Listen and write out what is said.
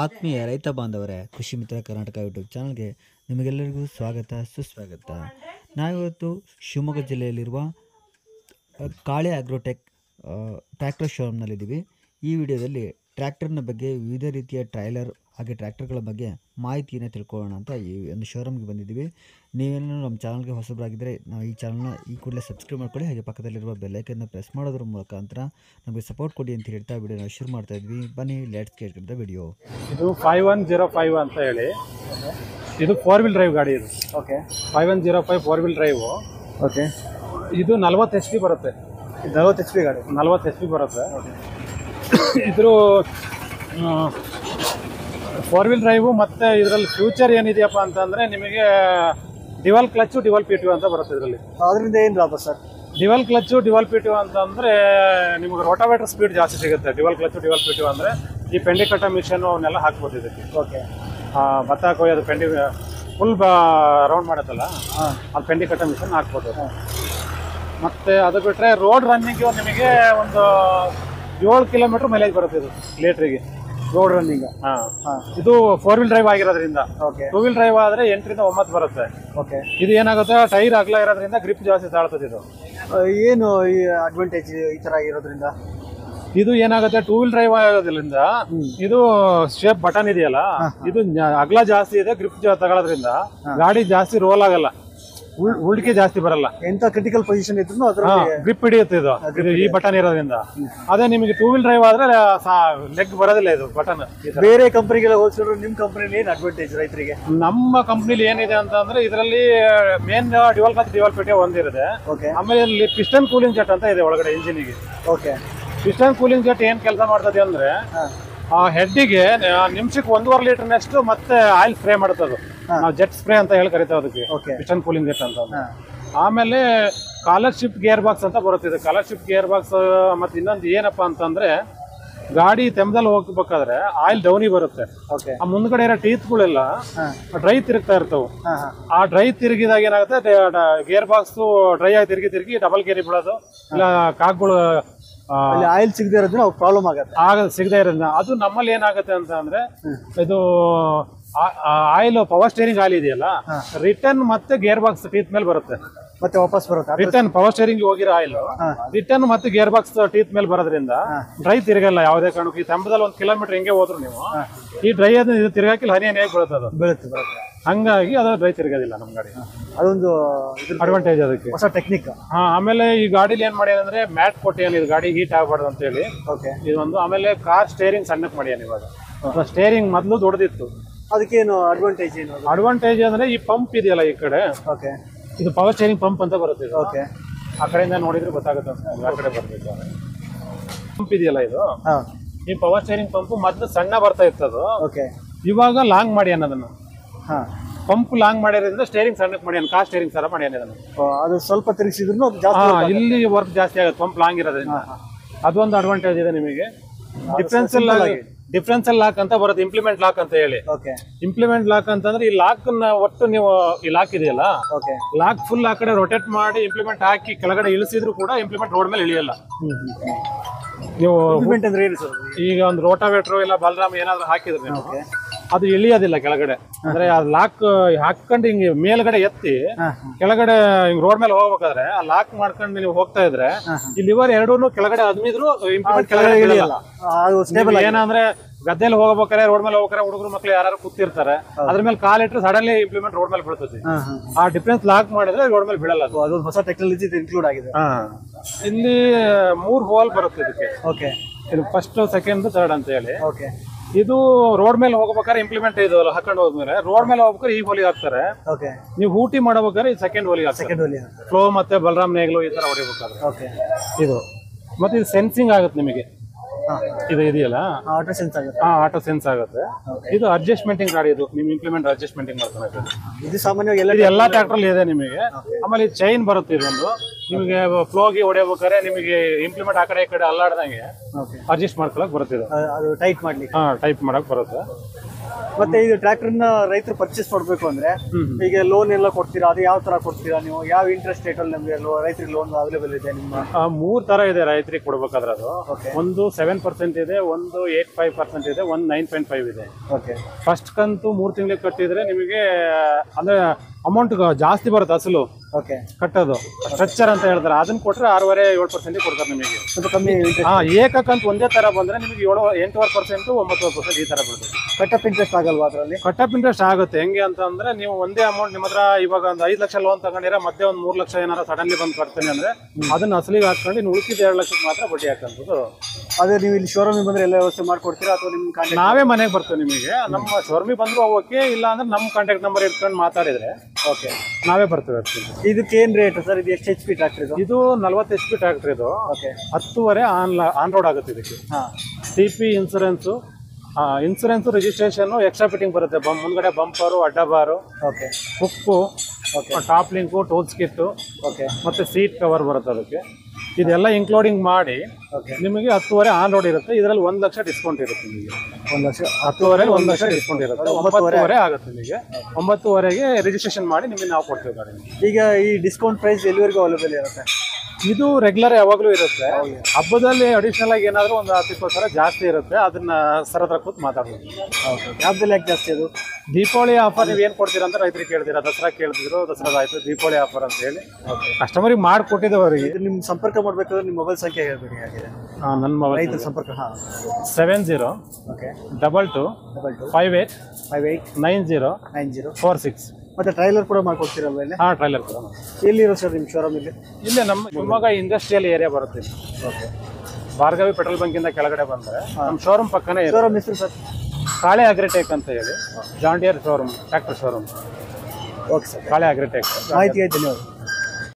ಆತ್ಮೀಯ ರೈತ ಬಾಂಧವರೇ, ಕೃಷಿ ಮಿತ್ರ ಕರ್ನಾಟಕ ಯೂಟ್ಯೂಬ್ ಚಾನಲ್ಗೆ ನಿಮಗೆಲ್ಲರಿಗೂ ಸ್ವಾಗತ, ಸುಸ್ವಾಗತ. ನಾವಿವತ್ತು ಶಿವಮೊಗ್ಗ ಜಿಲ್ಲೆಯಲ್ಲಿರುವ ಕಾಳೆ ಅಗ್ರೋಟೆಕ್ ಟ್ರ್ಯಾಕ್ಟರ್ ಶೋರೂಮ್ನಲ್ಲಿದ್ದೀವಿ. ಈ ವಿಡಿಯೋದಲ್ಲಿ ಟ್ರ್ಯಾಕ್ಟರ್ನ ಬಗ್ಗೆ ವಿವಿಧ ರೀತಿಯ ಟ್ರೈಲರ್ ಹಾಗೆ ಟ್ರ್ಯಾಕ್ಟರ್ಗಳ ಬಗ್ಗೆ ಮಾಹಿತಿಯನ್ನು ತಿಳ್ಕೊಳ್ಳೋಣ ಅಂತ ಈ ಒಂದು ಶೋರೂಮ್ಗೆ ಬಂದಿದ್ದೀವಿ. ನೀವೇನೂ ನಮ್ಮ ಚಾನಲ್ಗೆ ಹೊಸಬರಾಗಿದ್ದರೆ ನಾವು ಈ ಚಾನಲ್ನ ಈ ಕೂಡಲೇ ಸಬ್ಸ್ಕ್ರೈಬ್ ಮಾಡ್ಕೊಳ್ಳಿ. ಹಾಗೆ ಪಕ್ಕದಲ್ಲಿರುವ ಬೆಲ್ಲೈಕನ್ನು ಪ್ರೆಸ್ ಮಾಡೋದ್ರ ಮುಖಾಂತರ ನಮಗೆ ಸಪೋರ್ಟ್ ಕೊಡಿ ಅಂತ ಹೇಳ್ತಾ ವಿಡಿಯೋನ ನಾವು ಶುರು ಮಾಡ್ತಾ ಇದ್ವಿ. ಬನ್ನಿ ಲೆಟ್ಸ್ ಕೇಳ್ಕೊಂಡ ವಿಡಿಯೋ ಇದು ಫೈವ್ ಒನ್ ಜೀರೋ ಫೈವ್ ಅಂತ ಹೇಳಿ. ಇದು ಫೋರ್ ವೀಲ್ ಡ್ರೈವ್ ಗಾಡಿ ಇದು. Okay five one zero five four wheel drive okay ಇದು ನಲ್ವತ್ತು ಎಚ್ ಪಿ ಬರುತ್ತೆ. ನಲ್ವತ್ತು ನಲವತ್ತು ಎಚ್ ಪಿ ಗಾಡಿ? ನಲ್ವತ್ತು ಎಚ್ ಪಿ ಬರುತ್ತೆ. ಇದ್ರ ಫೋರ್ ವೀಲ್ ಡ್ರೈವು ಮತ್ತು ಇದರಲ್ಲಿ ಫ್ಯೂಚರ್ ಏನಿದೆಯಪ್ಪ ಅಂತಂದರೆ ನಿಮಗೆ dual clutch dual P two ಅಂತ ಬರುತ್ತೆ ಇದರಲ್ಲಿ. ಅದರಿಂದ ಏನು ಲಾಭ sir? Dual clutch dual P two ಅಂತಂದರೆ ನಿಮಗೆ ರೋಟಾವೇಟರ್ ಸ್ಪೀಡ್ ಜಾಸ್ತಿ ಸಿಗುತ್ತೆ. Dual clutch dual P two ಅಂದರೆ ಈ ಪೆಂಡಿ ಕಟ್ಟ ಮಿಷನ್ ಅವನ್ನೆಲ್ಲ ಹಾಕ್ಬೋದು ಇದಕ್ಕೆ. ಓಕೆ ಭತ್ತ ಕೊಯ್ಯೋದು ಪೆಂಡಿ ಫುಲ್ ಬ ರೌಂಡ್ ಮಾಡುತ್ತಲ್ಲ ಹಾಂ. ಅದು ಪೆಂಡಿ ಕಟ್ಟ ಮಿಷನ್ ಹಾಕ್ಬೋದು. ಮತ್ತೆ ಅದು ಬಿಟ್ಟರೆ ರೋಡ್ ರನ್ನಿಂಗ್ ನಿಮಗೆ ಒಂದು ಏಳು ಕಿಲೋಮೀಟರ್ ಮೈಲೇಜ್ ಬರುತ್ತೆ ಇದು ಲೀಟ್ರಿಗೆ ರೋಡ್ ರನ್ನಿಂಗ್ ಇದು ಫೋರ್ ವೀಲ್ ಡ್ರೈವ್ ಆಗಿರೋದ್ರಿಂದ. ಓಕೆ ಟೂ ವೀಲ್ ಡ್ರೈವ್ ಆದರೆ ಎಂಟರಿಂದ ಒಂಬತ್ತು ಬರುತ್ತೆ. ಓಕೆ ಇದು ಏನಾಗುತ್ತೆ? ಟೈರ್ ಅಗಲ ಇರೋದ್ರಿಂದ ಗ್ರಿಪ್ ಜಾಸ್ತಿ ತಾಳ್ತದೆ ಇದು. ಏನು ಈ ಅಡ್ವಾಂಟೇಜ್ ಈ ತರ ಇರೋದ್ರಿಂದ ಇದು ಏನಾಗುತ್ತೆ? ಟೂ ವೀಲ್ ಡ್ರೈವ್ ಆಗೋದ್ರಿಂದ ಇದು ಶೇಪ್ ಬಟನ್ ಇದೆಯಲ್ಲ ಇದು ಅಗಲ ಜಾಸ್ತಿ ಇದೆ ಗ್ರಿಪ್ ತಗೊಳ್ಳೋದ್ರಿಂದ ಗಾಡಿ ಜಾಸ್ತಿ ರೋಲ್ ಆಗಲ್ಲ. ಉಳ್- ಉಳ್ಕೆ ಜಾಸ್ತಿ ಬರಲ್ಲ. ಎಂತ ಕ್ರಿಟಿಕಲ್ ಪೊಸಿಷನ್ ಇದ್ರು ಅದರಲ್ಲಿ ಗ್ರಿಪ್ ಹಿಡಿಯುತ್ತೆ ಇದು. ಈ ಬಟನ್ ಇರೋದ್ರಿಂದ. ಅದೇ ನಿಮಗೆ ಟೂ ವೀಲ್ ಡ್ರೈವ್ ಆದ್ರೆ ಲೆಗ್ ಬರೋದಿಲ್ಲ ಇದು ಬಟನ್ ಬೇರೆ ಕಂಪ್ನಿಗೆಲ್ಲ ಹೋಲ್ಸಿದ್ರು ನಿಮ್ಮ ಕಂಪ್ನಿಲಿ ಏನ್ ಅಡ್ವಾಂಟೇಜ್ ರೈತರಿಗೆ? ನಮ್ಮ ಕಂಪ್ನಿಲಿ ಏನಿದೆ ಅಂತ ಅಂದ್ರೆ ಇದರಲ್ಲಿ ಮೇನ್ ಡಿವಲ್ ಮತ್ತು ಡಿವಲ್ ಪೇಟೆ ಒಂದಿರುತ್ತೆ. ಓಕೆ ಆಮೇಲೆ ಇಲ್ಲಿ ಪಿಸ್ಟನ್ ಕೂಲಿಂಗ್ ಜೆಟ್ ಅಂತ ಇದೆ ಒಳಗಡೆ ಇಂಜಿನಿಗೆ ಓಕೆ ಪಿಸ್ಟನ್ ಕೂಲಿಂಗ್ ಜೆಟ್ ಏನ್ ಕೆಲಸ ಮಾಡ್ತದೆ ಅಂದ್ರೆ ಆ ಹೆಡ್ಡಿಗೆ ನಿಮಿಷಕ್ಕೆ ಒಂದೂವರೆ ನೆಕ್ಸ್ಟ್ ಮತ್ತೆ ಆಯಿಲ್ ಸ್ಪ್ರೇ ಅದು. ನಾವು ಜೆಟ್ ಸ್ಪ್ರೇ ಅಂತ ಹೇಳಿ ಕರಿತೇವೆ ಅದಕ್ಕೆ. ಓಕೆ ಪಿಸ್ಟನ್ ಕೂಲಿಂಗ್ ಜೆಟ್ ಅಂತ ಆಮೇಲೆ ಕಾಲರ್ಶಿಪ್ ಗೇರ್ ಬಾಕ್ಸ್ ಅಂತ ಬರುತ್ತೆ ಇದು. ಕಾಲರ್ಶಿಪ್ ಗೇರ್ ಬಾಕ್ಸ್ ಮತ್ತೆ ಇನ್ನೊಂದು ಏನಪ್ಪ ಅಂತಂದ್ರೆ ಗಾಡಿ ತೆಮ್ದಲ್ಲಿ ಹೋಗ್ಬೇಕಾದ್ರೆ ಆಯಿಲ್ ಡೌನಿ ಬರುತ್ತೆ. ಓಕೆ ಆ ಮುಂದ್ಗಡೆ ಇರೋ ಟೀತ್ಗಳೆಲ್ಲ ಡ್ರೈ ತಿರುಗ್ತಾ ಇರ್ತವೆ. ಆ ಡ್ರೈ ತಿರುಗಿದಾಗ ಏನಾಗುತ್ತೆ ಗೇರ್ ಬಾಕ್ಸ್ ಡ್ರೈ ಆಗಿ ತಿರುಗಿ ತಿರುಗಿ ಡಬಲ್ ಗೇರಿ ಬಿಡೋದು ಇಲ್ಲ ಕಾಕ್ಗಳು ಅಲ್ಲಿ ಆಯಿಲ್ ಸಿಗದೆ ಇರೋದ್ರಿಂದ ಅವು ಪ್ರಾಬ್ಲಮ್ ಆಗುತ್ತೆ. ಆಗ ಸಿಗದೆ ಇರೋದ್ರಿಂದ. ಅದು ನಮ್ಮಲ್ಲಿ ಏನಾಗುತ್ತೆ ಅಂತ ಅಂದ್ರೆ ಇದು ಆಯಿಲ್ ಪವರ್ ಸ್ಟೇರಿಂಗ್ ಆಯಿಲ್ ಇದೆಯಲ್ಲ ರಿಟರ್ನ್ ಮತ್ತೆ ಗೇರ್ ಬಾಕ್ಸ್ ಟೀತ್ ಮೇಲೆ ಬರುತ್ತೆ. ಮತ್ತೆ ವಾಪಸ್ ಬರುತ್ತೆ. ರಿಟರ್ನ್ ಪವರ್ ಸ್ಟೇರಿಂಗ್ ಹೋಗಿರೋ ಆಯಿಲ್ ರಿಟರ್ನ್ ಮತ್ತೆ ಗೇರ್ ಬಾಕ್ಸ್ ಟೀತ್ ಮೇಲೆ ಬರೋದ್ರಿಂದ ಡ್ರೈ ತಿರುಗಲ್ಲ ಯಾವುದೇ ಕಾರಣಕ್ಕೂ. ಈ ತಂಬದಲ್ಲಿ ಒಂದು ಕಿಲೋಮೀಟರ್ ಹೆಂಗೆ ಹೋದ್ರು ನೀವು ಈ ಡ್ರೈ ಅದು ಇದು ತಿರ್ಗಾಕಿಲ್ಲ ಹನಿ ಹನಿಯಾಗಿ ಬೀಳುತ್ತೆ ಅದು. ಬೀಳುತ್ತೆ ಬರುತ್ತೆ ಹಂಗಾಗಿ ಅದು ಡ್ರೈ ತಿರುಗೋದಿಲ್ಲ ನಮ್ಮ ಗಾಡಿ. ಅದೊಂದು ಅಡ್ವಾಂಟೇಜ್ ಅದಕ್ಕೆ. ಹೊಸ ಟೆಕ್ನಿಕ್ ಹಾ ಆಮೇಲೆ ಈ ಗಾಡಿಲಿ ಏನ್ ಮಾಡ್ಯಾನ ಅಂದ್ರೆ ಮ್ಯಾಟ್ ಕೊಟ್ಟಿಯಾನ ಇದು ಗಾಡಿ ಹೀಟ್ ಆಗಬಾರ್ದು ಅಂತ ಹೇಳಿ. ಓಕೆ ಇದೊಂದು ಆಮೇಲೆ ಕಾರ್ ಸ್ಟೇರಿಂಗ್ ಸಣ್ಣಕ್ಕೆ ಮಾಡ್ಯಾನ ಇವಾಗ. ಸ್ಟೇರಿಂಗ್ ಮೊದಲು ದೊಡ್ಡದಿತ್ತು. ಅದಕ್ಕೇನು ಅಡ್ವಾಂಟೇಜ್ ಏನು ಅಡ್ವಾಂಟೇಜ್ ಅಂದ್ರೆ ಈ ಪಂಪ್ ಇದೆಯಲ್ಲ ಈ ಕಡೆ. ಓಕೆ ಇದು ಪವರ್ ಸ್ಟೇರಿಂಗ್ ಪಂಪ್ ಅಂತ ಬರುತ್ತೆ ಓಕೆ ಆ ಕಡೆಯಿಂದ ನೋಡಿದ್ರೆ ಗೊತ್ತಾಗುತ್ತೆ ಆ ಕಡೆ ಬರ್ಬೇಕು ಪಂಪ್ ಇದೆಯಲ್ಲ ಇದು? ಈ ಪವರ್ ಸ್ಟೇರಿಂಗ್ ಪಂಪ್ ಮೊದಲು ಸಣ್ಣ ಬರ್ತಾ ಇತ್ತು ಅದು. ಓಕೆ ಇವಾಗ ಲಾಂಗ್ ಮಾಡಿ ಅನ್ನೋದನ್ನು ಹಾಂ. ಪಂಪ್ ಲಾಂಗ್ ಮಾಡಿರೋದ್ರಿಂದ ಸ್ಟೇರಿಂಗ್ ಸಣ್ಣಕ್ಕೆ ಮಾಡ್ಯಾನ ಕಾರ್ ಸ್ಟೇರಿಂಗ್ ಸರ ಮಾಡ್ಯಾನ ಇದನ್ನು ಅದು ಸ್ವಲ್ಪ ತಿರುಗಿಸಿದ್ರು ಜಾಸ್ತಿ ಇಲ್ಲಿ ವರ್ಕ್ ಜಾಸ್ತಿ ಆಗುತ್ತೆ ಪಂಪ್ ಲಾಂಗ್ ಇರೋದ್ರಿಂದ. ಅದೊಂದು ಅಡ್ವಾಂಟೇಜ್ ಇದೆ ನಿಮಗೆ. ಡಿಫ್ರೆನ್ಸಲ್ ಡಿಫ್ರೆನ್ಸಲ್ ಲಾಕ್ ಅಂತ ಬರುತ್ತೆ ಇಂಪ್ಲಿಮೆಂಟ್ ಲಾಕ್ ಅಂತ ಹೇಳಿ. ಓಕೆ ಇಂಪ್ಲಿಮೆಂಟ್ ಲಾಕ್ ಅಂತಂದ್ರೆ ಈ ಲಾಕ್ ಒಟ್ಟು ನೀವು ಈ ಲಾಕ್ ಇದೆಯಲ್ಲ? ಓಕೆ ಲಾಕ್ ಫುಲ್ ಆ ಕಡೆ ರೊಟೇಟ್ ಮಾಡಿ ಇಂಪ್ಲಿಮೆಂಟ್ ಹಾಕಿ ಕೆಳಗಡೆ ಇಳಿಸಿದ್ರು ಕೂಡ ಇಂಪ್ಲಿಮೆಂಟ್ ರೋಡ್ ಮೇಲೆ ಇಳಿಯಲ್ಲ. ನೀವು ಇಂಪ್ಲಿಮೆಂಟ್ ಅಂದ್ರೆ ಏನು ಸರ್? ಈಗ ಒಂದು ರೋಟಾವೇಟ್ರು ಇಲ್ಲ ಬಲರಾಮ್ ಏನಾದ್ರು ಹಾಕಿದ್ರೆ ನೀವು. ಅದು ಇಳಿಯೋದಿಲ್ಲ ಕೆಳಗಡೆ. ಅಂದ್ರೆ ಆ ಲಾಕ್ ಹಾಕೊಂಡು ಹಿಂಗೆ ಮೇಲ್ಗಡೆ ಎತ್ತಿ ಕೆಳಗಡೆ ಹಿಂಗ್ ರೋಡ್ ಮೇಲೆ ಹೋಗ್ಬೇಕಾದ್ರೆ ಆ ಲಾಕ್ ಮಾಡ್ಕೊಂಡು ನೀವು ಹೋಗ್ತಾ ಇದ್ರೆ ಈ ಲಿವರ್ ಎರಡೂ ಕೆಳಗಡೆ ಅದ್ಮಿದ್ರು ಇಂಪ್ಲಿಮೆಂಟ್ ಕೆಳಗಡೆ ಇಳಿಯಲ್ಲ. ಏನಂದ್ರೆ ಗದ್ದೆಯಲ್ಲಿ ಹೋಗ್ಬೇಕಾರೆ ರೋಡ್ ಮೇಲೆ ಹೋಗ್ಬೇಕಾರೆ ಹುಡುಗರು ಮಕ್ಳು ಯಾರು ಕೂತಿರ್ತಾರೆ ಅದ್ರ ಮೇಲೆ ಕಾಲಿಟ್ರೆ ಸಡನ್ಲಿ ಇಂಪ್ಲಿಮೆಂಟ್ ರೋಡ್ ಮೇಲೆ ಬೀಳ್ತದೆ. ಹಾಂ ಆ ಡಿಫ್ರೆನ್ಸ್ ಲಾಕ್ ಮಾಡಿದ್ರೆ ರೋಡ್ ಮೇಲೆ ಬಿಡಲ್ಲ ಅದು. ಹೊಸ ಟೆಕ್ನಾಲಜಿ ಇನ್ಕ್ಲೂಡ್ ಆಗಿದೆ. ಇಲ್ಲಿ ಮೂರ್ ಹೋಲ್ ಬರುತ್ತೆ ಇದಕ್ಕೆ. ಓಕೆ ಇದು ಫಸ್ಟ್ ಸೆಕೆಂಡ್ ಥರ್ಡ್ ಅಂತ ಹೇಳಿ. ಓಕೆ ಇದು ರೋಡ್ ಮೇಲೆ ಹೋಗ್ಬೇಕಾದ್ರೆ ಇಂಪ್ಲಿಮೆಂಟ್ ಇದು ಹಾಕೊಂಡು ಹೋದ್ಮೇಲೆ ರೋಡ್ ಮೇಲೆ ಹೋಗ್ಬೇಕಾದ್ರೆ ಈ ಹೋಲಿಗೆ ಹಾಕ್ತಾರೆ. ಓಕೆ ನೀವು ಊಟಿ ಮಾಡ್ಬೇಕಾದ್ರೆ ಈ ಸೆಕೆಂಡ್ ಹೋಲಿಗೆ ಸೆಕೆಂಡ್ ಹೋಲಿ ಫ್ಲೋ ಮತ್ತೆ ಬಲರಾಮ್ ನೇಗ್ಲು ಈ ತರ ಹೊಡಿಬೇಕಾದ್ರೆ. ಓಕೆ ಇದು. ಮತ್ತೆ ಇದು ಸೆನ್ಸಿಂಗ್ ಆಗುತ್ತೆ ನಿಮಗೆ. ಇದು ಇದೆಯಲ್ಲ? ಆಟೋ ಸೆನ್ಸ್ ಆಗುತ್ತೆ. ಹಾ ಆಟೋ ಸೆನ್ಸ್ ಆಗುತ್ತೆ. ಇದು ಅಡ್ಜಸ್ಟ್ಮೆಂಟಿಂಗ್ ಗಾಡಿ ಇದು. ನಿಮ್ ಇಂಪ್ಲಿಮೆಂಟ್ ಅಡ್ಜಸ್ಟ್ಮೆಂಟಿಂಗ್ ಮಾಡ್ತಾರೆ? ಇದು. ಸಾಮಾನ್ಯವಾಗಿ ಎಲ್ಲಾ ಟ್ರ್ಯಾಕ್ಟರ್ ಇದೆ ನಿಮಗೆ. ಆಮೇಲೆ ಚೈನ್ ಬರುತ್ತೆ ಇದೊಂದು. ನಿಮಗೆ ಫ್ಲೋಗಿ ಹೊಡೆಯಬೇಕಾದ್ರೆ ನಿಮಗೆ ಇಂಪ್ಲಿಮೆಂಟ್ ಆ ಕಡೆ ಈ ಕಡೆ ಅಲ್ಲಾಡ್ದಂಗೆ ಅಡ್ಜಸ್ಟ್ ಮಾಡ್ಕೊಳಕ್ ಬರುತ್ತೆ ಇದು ಅದು ಟೈಟ್ ಮಾಡ್ಲಿಕ್ಕೆ. ಹಾ ಟೈಪ್ ಮಾಡಕ್ ಬರುತ್ತೆ. ಮತ್ತೆ ಇದು ಟ್ರ್ಯಾಕ್ಟರ್ನ ರೈತರು ಪರ್ಚೇಸ್ ಮಾಡಬೇಕು ಅಂದ್ರೆ. ಈಗ ಲೋನ್ ಎಲ್ಲ ಕೊಡ್ತೀರಾ? ಅದು ಯಾವ ತರ ಕೊಡ್ತೀರಾ ನೀವು? ಯಾವ ಇಂಟ್ರೆಸ್ಟ್ ರೇಟ್ ಅಲ್ಲಿ ನಿಮಗೆ ರೈತರಿಗೆ ಲೋನ್ ಅವೈಲೇಬಲ್ ಇದೆ ನಿಮ್ಮ ಆ, ಮೂರ್ ತರ ಇದೆ ರೈತರಿಗೆ ಕೊಡ್ಬೇಕಾದ್ರೆ ಅದು. Okay. ಒಂದು ಸೆವೆನ್ ಪರ್ಸೆಂಟ್ ಇದೆ ಒಂದು ಏಟ್ ಫೈವ್ ಪರ್ಸೆಂಟ್ ಇದೆ ಒಂದು ನೈನ್ ಪಾಯಿಂಟ್ ಫೈವ್ ಇದೆ. ಓಕೆ ಫಸ್ಟ್ ಕಂತು ಮೂರು ತಿಂಗಳಿಗೆ ಕಟ್ಟಿದ್ರೆ ನಿಮಗೆ ಅಂದ್ರೆ ಅಮೌಂಟ್ ಜಾಸ್ತಿ ಬರುತ್ತೆ ಅಸಲು. ಓಕೆ ಕಟ್ಟೋದು. ಸ್ಟ್ರಕ್ಚರ್ ಅಂತ ಹೇಳ್ತಾರೆ. ಅದನ್ನ ಕೊಟ್ರೆ ಆರೂವರೆ ಏಳು ಪರ್ಸೆಂಟ್ ಕೊಡ್ತಾರೆ ನಿಮಗೆ. ಸ್ವಲ್ಪ ಕಮ್ಮಿ ಹಾ ಏಕಕ್ಕಂತ ಒಂದೇ ತರ ಬಂದ್ರೆ ನಿಮಗೆ ಏಳು ಎಂಟೂವರೆ ಪರ್ಸೆಂಟ್ ಒಂಬತ್ತುವರೆ ಪರ್ಸೆಂಟ್ ಈ ತರ ಬರುತ್ತೆ. ಕಟ್ಟಪ್ ಇಂಟ್ರೆಸ್ಟ್ ಆಗಲ್ವಾ ಅದರಲ್ಲಿ? ಕಟ್ಟಪ್ ಇಂಟ್ರೆಸ್ಟ್ ಆಗುತ್ತೆ. ಹೆಂಗೆ ಅಂತ ಅಂದ್ರೆ ನೀವು ಒಂದೇ ಅಮೌಂಟ್ ನಿಮ್ಮ ಹತ್ರ ಇವಾಗ ಒಂದು ಐದು ಲಕ್ಷ ಲೋನ್ ತಗೊಂಡಿರ ಮತ್ತೆ ಒಂದು ಮೂರು ಲಕ್ಷ ಏನಾರ ಸಡನ್ಲಿ ಬಂದು ಕಟ್ತೇನೆ ಅಂದ್ರೆ ಅದನ್ನ ಅಸಲಿಗೆ ಹಾಕೊಂಡು ಇನ್ನು ಉಳಿಸಿದ ಎರಡು ಲಕ್ಷಕ್ಕೆ ಮಾತ್ರ ಬಡ್ಡಿ ಹಾಕಂತದ್ದು. ಅದೇ ನೀವು ಇಲ್ಲಿ ಶೋರೂಮಿಗೆ ಬಂದ್ರೆ ಎಲ್ಲ ವ್ಯವಸ್ಥೆ ಮಾಡ್ಕೊಡ್ತೀರಾ ಅಥವಾ ನಿಮ್ಮ ಕಾಂಟ್ಯಾಕ್ಟ್ ನಾವೇ ಮನೆಗೆ ಬರ್ತೇವೆ ನಿಮಗೆ. ನಮ್ಮ ಶೋರ್ಮಿ ಬಂದ್ರು ಓಕೆ ಇಲ್ಲ ಅಂದ್ರೆ ನಮ್ಮ ಕಾಂಟ್ಯಾಕ್ಟ್ ನಂಬರ್ ಇಟ್ಕೊಂಡು ಮಾತಾಡಿದ್ರೆ ಓಕೆ ನಾವೇ ಬರ್ತೇವೆ actually. ಇದಕ್ಕೆ ಏನು ರೇಟ್ ಸರ್ ಇದು ಎಷ್ಟು ಎಚ್ ಪಿ ಟ್ರ್ಯಾಕ್ಟರ್ ಇದು? ಇದು ನಲ್ವತ್ತು ಎಚ್ ಪಿ ಟ್ರ್ಯಾಕ್ಟರ್ ಇದು. ಓಕೆ ಹತ್ತುವರೆ ಆನ್ ಆನ್ ರೋಡ್ ಆಗುತ್ತೆ ಇದಕ್ಕೆ. ಹಾಂ. C P insurance insurance registration extra fitting ಬರುತ್ತೆ. ಬಂ ಮುಂದ್ಗಡೆ bumper ಅಡ್ಡಬಾರು okay hook okay top link tool kit okay ಮತ್ತೆ ಸೀಟ್ ಕವರ್ ಬರುತ್ತೆ ಅದಕ್ಕೆ. ಇದೆಲ್ಲ ಇನ್ಕ್ಲೂಡಿಂಗ್ ಮಾಡಿ ನಿಮಗೆ ಹತ್ತುವರೆ ಆನ್ ರೋಡ್ ಇರುತ್ತೆ. ಇದರಲ್ಲಿ ಒಂದು ಲಕ್ಷ ಡಿಸ್ಕೌಂಟ್ ಇರುತ್ತೆ ನಿಮಗೆ. ಒಂದು ಲಕ್ಷ. ಹತ್ತುವರೆ ಒಂದು ಲಕ್ಷ ಡಿಸ್ಕೌಂಟ್ ಇರುತ್ತೆ. ಒಂಬತ್ತುವರೆ. ಒಂಬತ್ತುವರೆ ಆಗುತ್ತೆ ನಿಮಗೆ. ಒಂಬತ್ತುವರೆಗೆ ರಿಜಿಸ್ಟ್ರೇಷನ್ ಮಾಡಿ ನಿಮಗೆ ನಾವು ಕೊಡ್ತೀವಿ ಗಾಡಿ ಈಗ ಈ ಡಿಸ್ಕೌಂಟ್ ಪ್ರೈಸ್ ಎಲ್ಲಿವರೆಗೂ ಅವೈಲೇಬಲ್ ಇರುತ್ತೆ? ಇದು ರೆಗ್ಯುಲರ್ ಯಾವಾಗಲೂ ಇರುತ್ತೆ. ಹಬ್ಬದಲ್ಲಿ ಅಡಿಷನಲ್ ಆಗಿ ಏನಾದರೂ ಒಂದು ಹತ್ತು ಇಪ್ಪತ್ತು ಸಾವಿರ ಜಾಸ್ತಿ ಇರುತ್ತೆ. ಅದನ್ನ ಸರ್ ಹತ್ರ ಕೂತ್ ಮಾತಾಡ್ಬೋದು. ಯಾವ್ದಲ್ಲಿ ಯಾಕೆ ಜಾಸ್ತಿ ಅದು? ದೀಪಾವಳಿ ಆಫರ್ ನೀವು ಏನು ಕೊಡ್ತೀರಾ ಅಂತ ರೈತರಿಗೆ ಕೇಳ್ತೀರಾ? ದಸರಾ ಕೇಳ್ತಿದ್ರು ದಸರಾ ಆಯಿತು ದೀಪಾವಳಿ ಆಫರ್ ಅಂತ ಹೇಳಿ. ಕಸ್ಟಮರಿಗೆ ಮಾಡಿಕೊಟ್ಟಿದ್ದೇವೆ ಅವರಿಗೆ. ನಿಮ್ಮ ನಿಮ್ ಸಂಪರ್ಕ ಮಾಡಬೇಕಾದ್ರೆ ನಿಮ್ಮ ಮೊಬೈಲ್ ಸಂಖ್ಯೆ ಹೇಳ್ಬೇಕು ಹಾಂ ನನ್ನ ಮೊಬೈಲ್ ರೈತರ ಸಂಪರ್ಕ ಹಾಂ. Seven zero okay. Double two double two five eight five eight nine zero nine zero four six ಮತ್ತೆ ಟ್ರೈಲರ್ ಕೂಡ ಮಾಡ್ಕೊಡ್ತೀರಲ್ವ ಇಲ್ಲಿ? ಹಾಂ ಟ್ರೈಲರ್ ಕೂಡ ಎಲ್ಲಿರೋ ಸರ್ ನಿಮ್ಮ ಶೋರೂಮ್ ಇಲ್ಲಿ? ಇಲ್ಲೇ ನಮ್ಮ ಶಿವಮೊಗ್ಗ ಇಂಡಸ್ಟ್ರಿಯಲ್ ಏರಿಯಾ ಬರುತ್ತೆ ಇಲ್ಲಿ. ಓಕೆ ಭಾರ್ಗವಿ ಪೆಟ್ರೋಲ್ ಬಂಕಿಂದ ಕೆಳಗಡೆ ಬಂದರೆ ನಮ್ಮ ಶೋರೂಮ್ ಪಕ್ಕನೇ ಇದೆ. ಶೋರೂಮ್ ಹೆಸರು ಸರ್ ಕಾಳೆ ಅಗ್ರಿಟೆಕ್ ಅಂತ ಹೇಳಿ. John Deere showroom tractor showroom okay sir Kale Agritech ಮಾಹಿತಿಗೆ ಧನ್ಯವಾದ.